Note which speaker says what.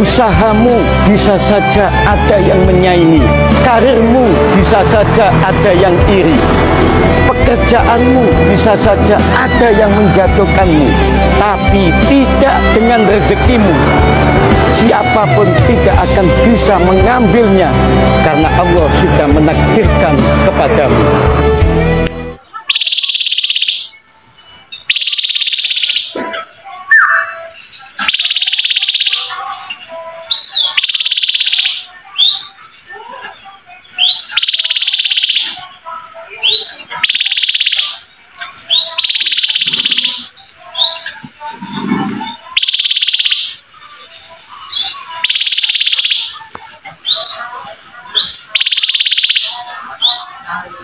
Speaker 1: Usahamu bisa saja ada yang menyaingi, karirmu bisa saja ada yang iri, pekerjaanmu bisa saja ada yang menjatuhkanmu, tapi tidak dengan rezekimu. Siapa pun tidak akan bisa mengambilnya karena Allah sudah menakdirkan kepadamu. Hallelujah.